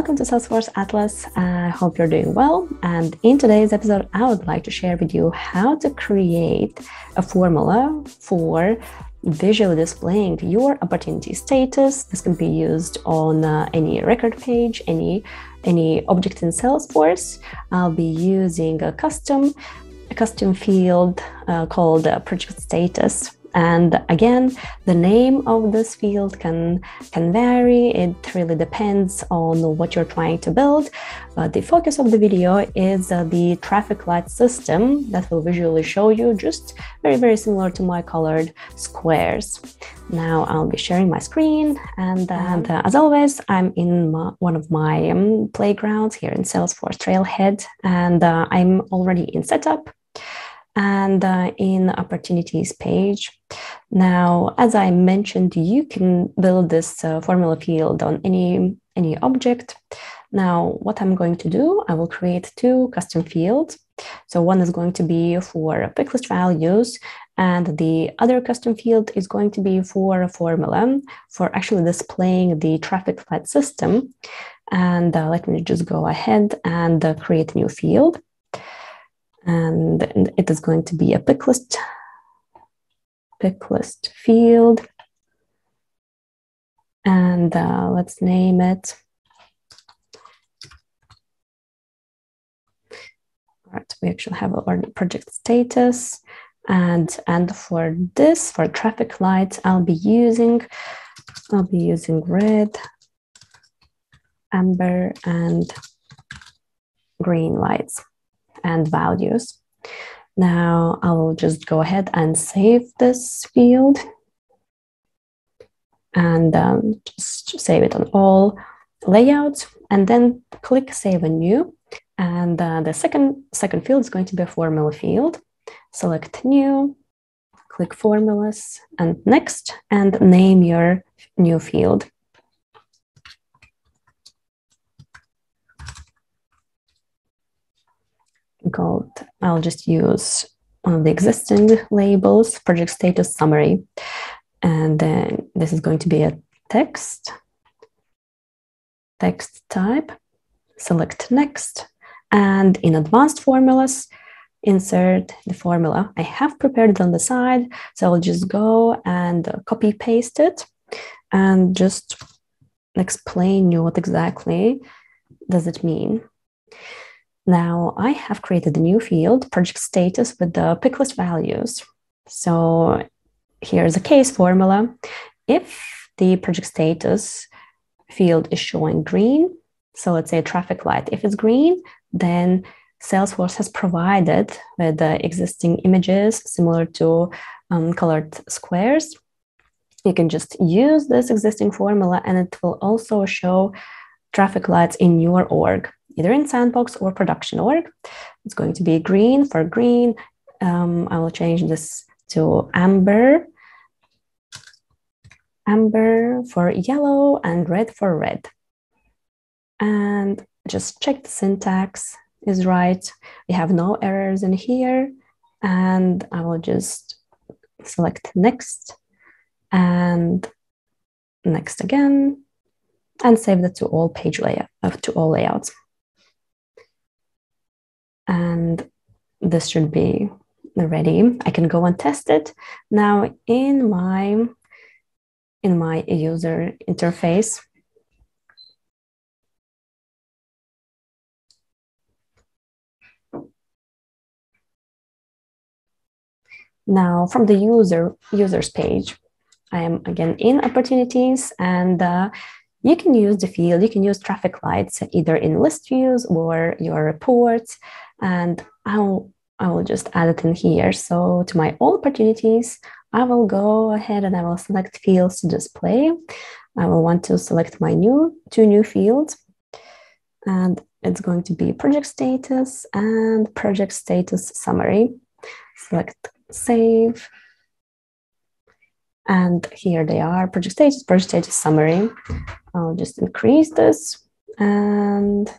Welcome to Salesforce Atlas. I hope you're doing well. And in today's episode, I would like to share with you how to create a formula for visually displaying your opportunity status. This can be used on uh, any record page, any any object in Salesforce. I'll be using a custom a custom field uh, called uh, project status and again the name of this field can can vary. It really depends on what you're trying to build. But the focus of the video is uh, the traffic light system that will visually show you just very very similar to my colored squares. Now i'll be sharing my screen. And, uh, and uh, as always i'm in my, one of my um, playgrounds here in salesforce trailhead. And uh, i'm already in setup and uh, in opportunities page. Now, as I mentioned, you can build this uh, formula field on any, any object. Now, what I'm going to do, I will create two custom fields. So one is going to be for pick list values, and the other custom field is going to be for a formula for actually displaying the traffic light system. And uh, let me just go ahead and uh, create a new field and it is going to be a pick list, pick list field. And uh, let's name it. All right, we actually have our project status. And, and for this, for traffic lights, I'll be using, I'll be using red, amber, and green lights and values. Now I will just go ahead and save this field and um, just save it on all layouts and then click save a new. And uh, the second, second field is going to be a formula field. Select new, click formulas and next and name your new field. Called, I'll just use one of the existing labels, project status summary. And then this is going to be a text, text type, select next. And in advanced formulas, insert the formula. I have prepared it on the side, so I'll just go and copy paste it and just explain you what exactly does it mean. Now I have created a new field, project status with the pick list values. So here's a case formula. If the project status field is showing green, so let's say a traffic light, if it's green, then Salesforce has provided with the existing images similar to um, colored squares. You can just use this existing formula and it will also show traffic lights in your org either in sandbox or production org. It's going to be green for green. Um, I will change this to amber, amber for yellow and red for red. And just check the syntax is right. We have no errors in here. And I will just select next and next again and save that to all page layout uh, to all layouts and this should be ready. I can go and test it. Now in my, in my user interface, Now from the user users page, I am again in opportunities and uh, you can use the field, you can use traffic lights either in list views or your reports and I'll I will just add it in here. So to my all opportunities, I will go ahead and I will select fields to display. I will want to select my new two new fields and it's going to be project status and project status summary. Select save. And here they are, project status, project status summary. I'll just increase this and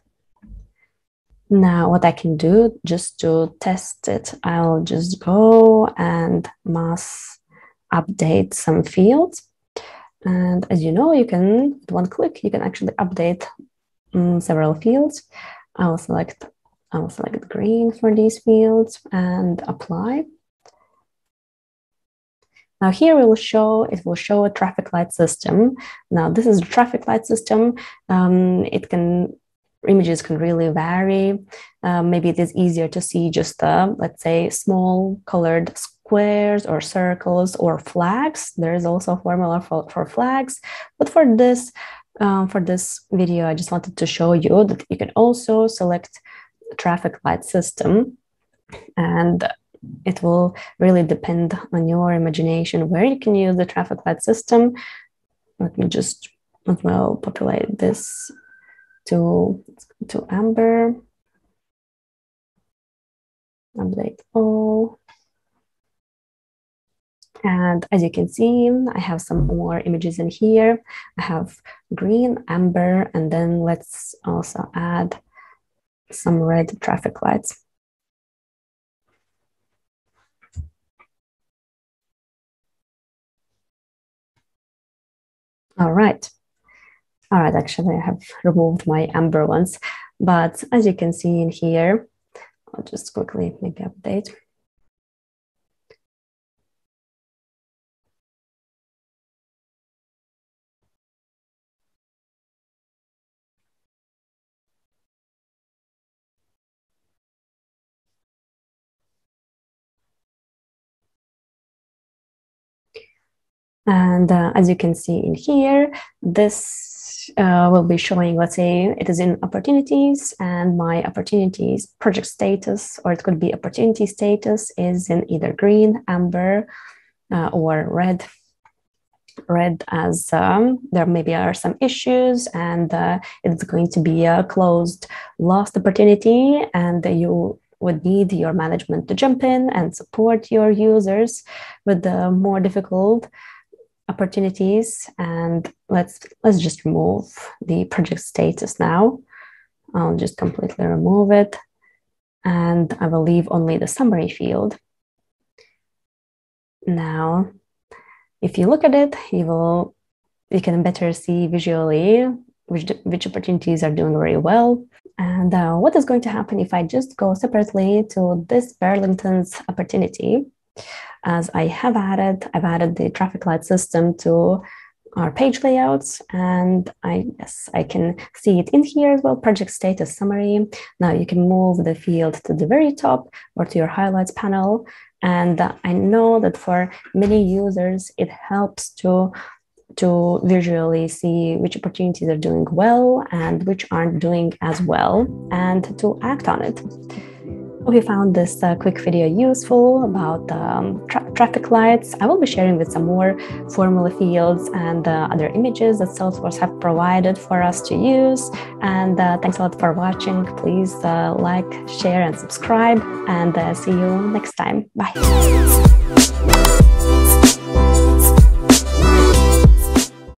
now what I can do just to test it, I'll just go and mass update some fields. And as you know, you can, with one click, you can actually update um, several fields. I will select I will select green for these fields and apply. Now here we will show, it will show a traffic light system. Now this is a traffic light system. Um, it can, images can really vary. Um, maybe it is easier to see just the, let's say, small colored squares or circles or flags. There is also a formula for, for flags. But for this, um, for this video, I just wanted to show you that you can also select traffic light system and it will really depend on your imagination where you can use the traffic light system. Let me just as well populate this to, to Amber. Update all. Oh. And as you can see, I have some more images in here. I have green, amber, and then let's also add some red traffic lights. All right. All right, actually, I have removed my amber ones. But as you can see in here, I'll just quickly make maybe update. And uh, as you can see in here, this uh, will be showing, let's say it is in opportunities and my opportunities project status, or it could be opportunity status is in either green, amber, uh, or red. Red as um, there maybe are some issues and uh, it's going to be a closed lost opportunity and you would need your management to jump in and support your users with the more difficult opportunities and let's let's just remove the project status now. I'll just completely remove it and I will leave only the summary field. Now if you look at it you will you can better see visually which which opportunities are doing very well. And uh, what is going to happen if I just go separately to this Burlington's opportunity as I have added, I've added the traffic light system to our page layouts and I yes I can see it in here as well project status summary. Now you can move the field to the very top or to your highlights panel. And I know that for many users it helps to to visually see which opportunities are doing well and which aren't doing as well and to act on it Hope you found this uh, quick video useful about um, tra traffic lights. I will be sharing with some more formula fields and uh, other images that Salesforce have provided for us to use. And uh, thanks a lot for watching. Please uh, like, share, and subscribe. And uh, see you next time. Bye.